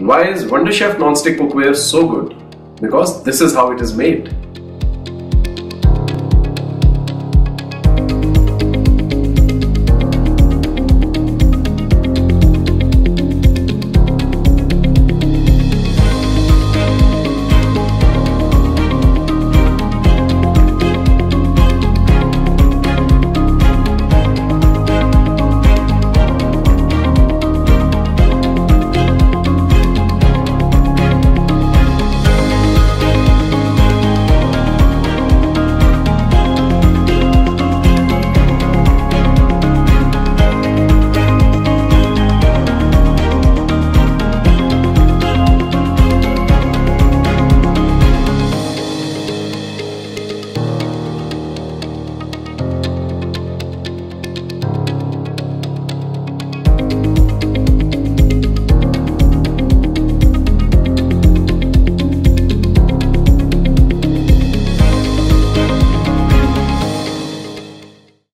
Why is Wonder Chef non-stick cookware so good? Because this is how it is made.